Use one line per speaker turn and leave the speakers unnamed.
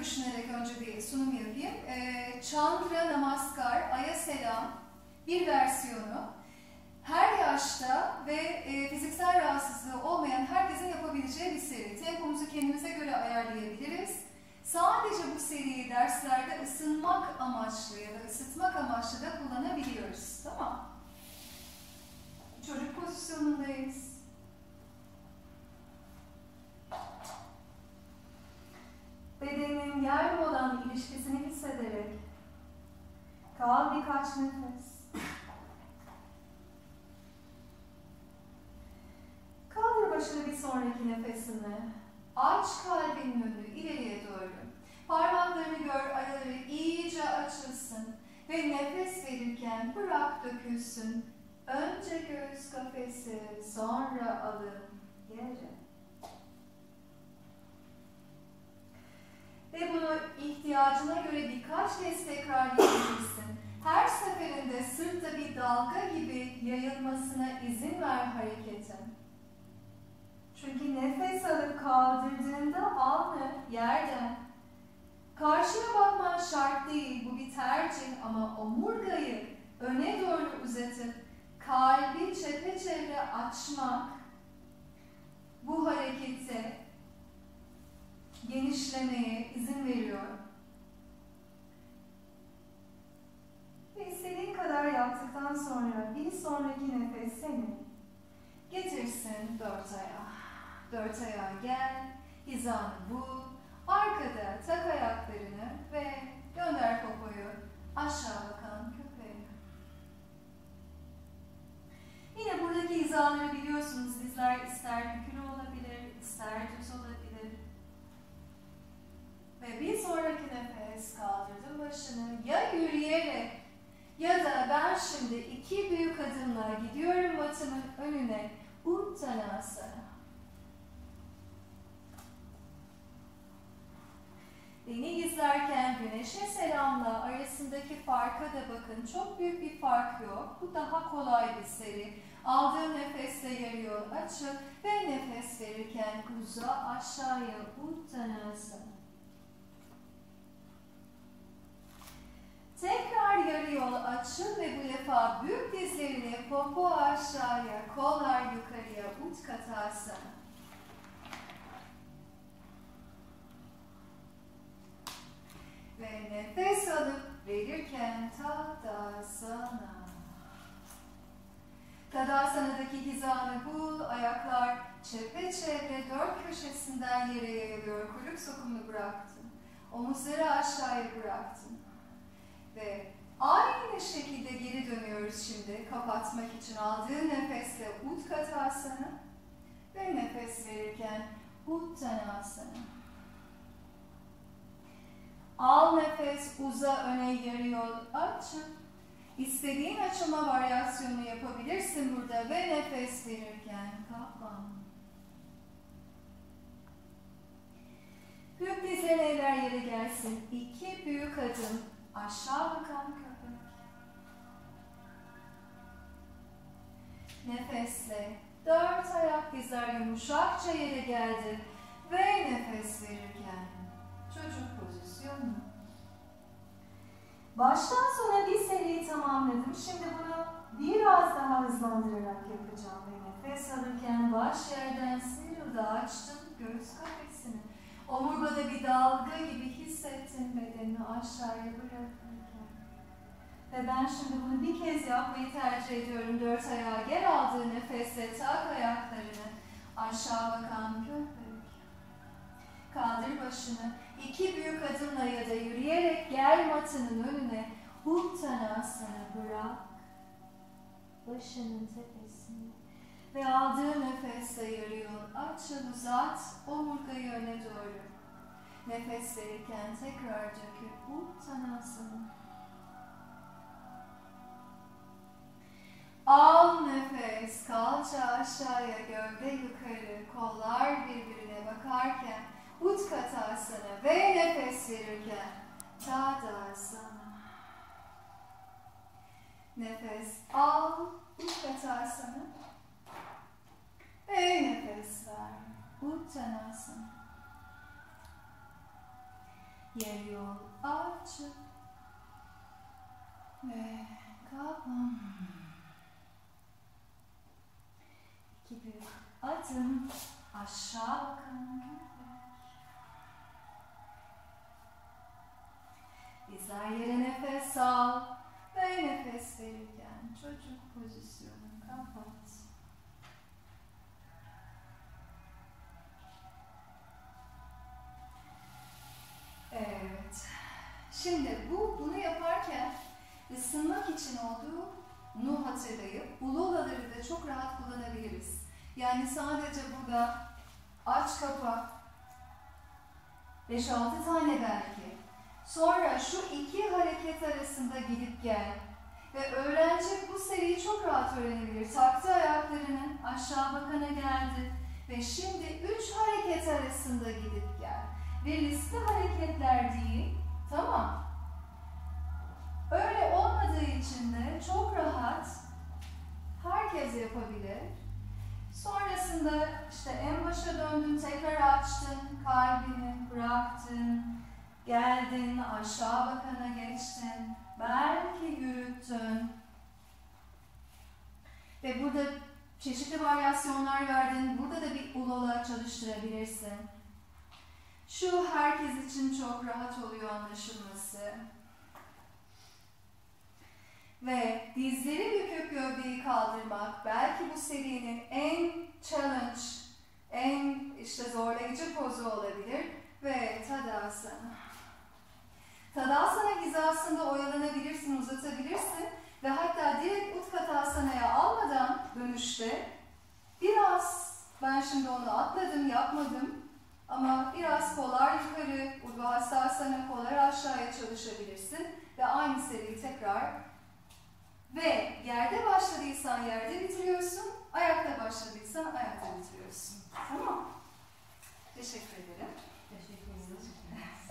düşünerek önce bir sunum yapayım. Ee, Chandra Namaskar, Aya Selam bir versiyonu. Her yaşta ve e, fiziksel rahatsızlığı olmayan herkesin yapabileceği bir seri. Tempomuzu kendimize göre ayarlayabiliriz. Sadece bu seriyi derslerde ısınmak amaçlı ya da ısıtmak amaçlı da kullanabiliyoruz. Tamam Çocuk pozisyonundayız. Kal birkaç nefes. Kaldır başını bir sonraki nefesine. Aç kalbinin önünü ileriye doğru. Parmaklarını gör, araları iyice açılsın. Ve nefes verirken bırak dökülsün. Önce göğüs kafesi, sonra alın yere. Ve bunu ihtiyacına göre birkaç kez tekrarlayabilirsin. Her seferinde sırtta bir dalga gibi yayılmasına izin ver hareketin. Çünkü nefes alıp kaldırdığında alnı yerden. Karşıya bakman şart değil, bu bir tercih ama omurgayı öne doğru uzatıp kalbi çepeçevre açmak bu harekete genişlemeye izin veriyor. Ve istediğin kadar yaptıktan sonra bir sonraki nefes seni getirsin dört ayağa. Dört ayağa gel, hizanı bul, arkada tak ayaklarını ve gönder popoyu aşağı bakan köpeğe. Yine buradaki hizaları biliyorsunuz. Sonraki nefes kaldırdım başını ya yürüyerek ya da ben şimdi iki büyük adımla gidiyorum matımın önüne Uttanasana. Beni izlerken güneşe selamla arasındaki farka da bakın. Çok büyük bir fark yok. Bu daha kolay bir seri. Aldığın nefesle yarı yol açın ve nefes verirken uza aşağıya Uttanasana. Tekrar yarı yol açın ve bu defa dizlerini popo aşağıya, kollar yukarıya, Utkatasana. Ve nefes alıp verirken Tadasana. Tadasana'daki hizanı bul, ayaklar çepeçevre dört köşesinden yere yayılıyor. Kuyruk sokumunu bıraktın. Omuzları aşağıya bıraktın. Ve aynı şekilde geri dönüyoruz şimdi kapatmak için aldığın nefesle Utkatasana ve nefes verirken Uttanasana. Al nefes, uza öne yarı yol açın. İstediğin açılma varyasyonu yapabilirsin burada ve nefes verirken kapan. Büyük dizlerin yere gelsin. İki büyük adım aşağı Nefesle dört ayak dizler yumuşakça yere geldi ve nefes verirken çocuk pozisyonu. Baştan sona bir seriyi tamamladım. Şimdi bunu biraz daha hızlandırarak yapacağım. Ve nefes alırken baş yerden sıyrıldı. Açtım göğüs kafesini. Omurgada bir dalga gibi hissettin bedenini aşağıya bırakırken. Ve ben şimdi bunu bir kez yapmayı tercih ediyorum. Dört ayağa gel aldığı nefesle tak ayaklarını aşağı bakan köpek. Kaldır başını. İki büyük adımla ya da yürüyerek gel matının önüne. Uttanasana bırak. Başının tepesine. Ve aldığı nefesle yarı yol açıl uzat. Omurgayı öne doğru. Nefes verirken tekrar döküp Uttanasana. Kalça aşağıya, gövde yukarı, kollar birbirine bakarken Utkatasana ve nefes verirken Tadasana. Nefes al, Utkatasana ve nefes ver, Uttanasana. Yer yol açık ve kapan. İki büyük adım aşağı bakın. Yere nefes al ve nefes verirken çocuk pozisyonu kapat. Evet. Şimdi bu bunu yaparken ısınmak için olduğunu hatırlayıp ululaları da çok rahat kullanabiliriz. Yani sadece burada aç kapa 5-6 tane belki. Sonra şu iki hareket arasında gidip gel. Ve öğrenci bu seriyi çok rahat öğrenebilir. Taktı ayaklarının aşağı bakana geldi. Ve şimdi üç hareket arasında gidip gel. Ve liste hareketler değil. Tamam. Öyle olmadığı için de çok rahat herkes yapabilir. Sonrasında işte en başa döndün, tekrar açtın, kalbini bıraktın, geldin, aşağı bakana geçtin, belki yürüttün. Ve burada çeşitli varyasyonlar verdin, burada da bir ulola çalıştırabilirsin. Şu herkes için çok rahat oluyor anlaşılması. Ve dizleri büküp gövdeyi kaldırmak belki bu serinin en challenge, en işte zorlayıcı pozu olabilir. Ve Tadasana. Tadasana hizasında oyalanabilirsin, uzatabilirsin ve hatta direkt Utkatasana'ya almadan dönüşte biraz ben şimdi onu atladım, yapmadım ama biraz kollar yukarı, Urdhvastasana kollar aşağıya çalışabilirsin ve aynı seriyi tekrar ve yerde başladıysan yerde bitiriyorsun, ayakta başladıysan ayakta bitiriyorsun. Tamam. Teşekkür ederim.
Teşekkür ederim.